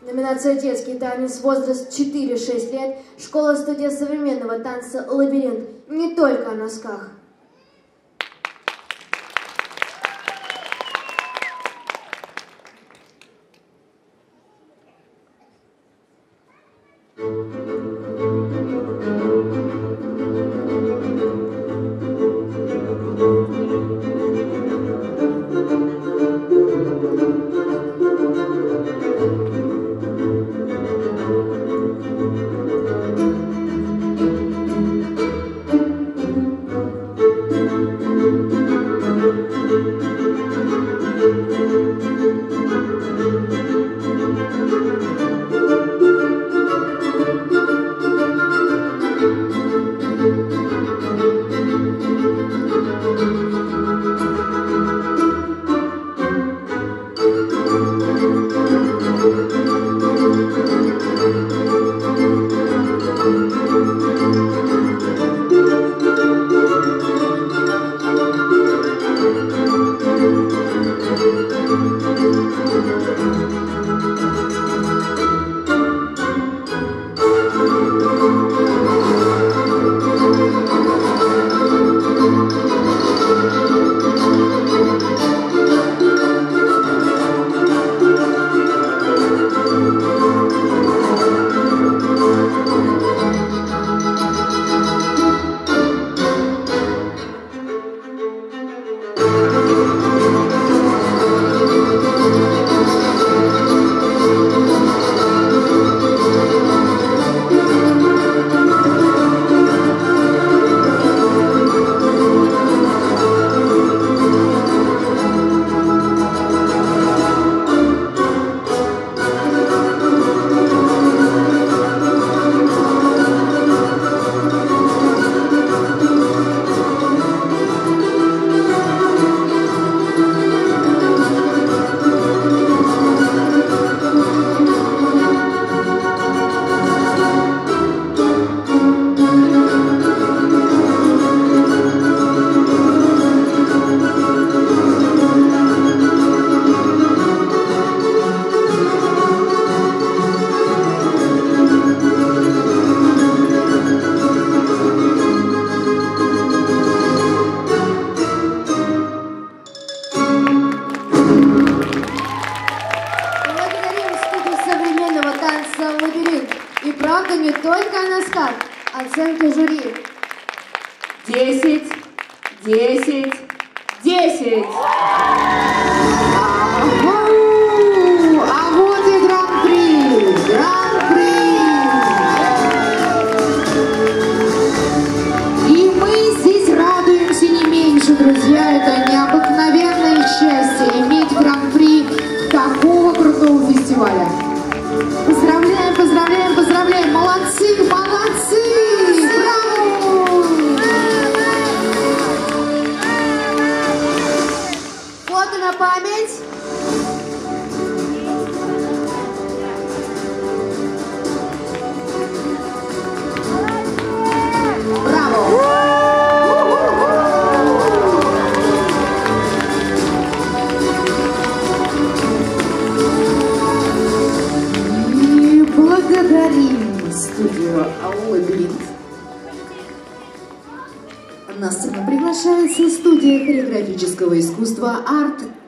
Номинация «Детский танец», возраст 4-6 лет, школа-студия современного танца «Лабиринт». Не только о носках. Благодарим И правда не только о носках, оценки жюри. Десять, десять, десять. И благодарим студию «Лабиринт». На сцену приглашается студия хореографического искусства «Арт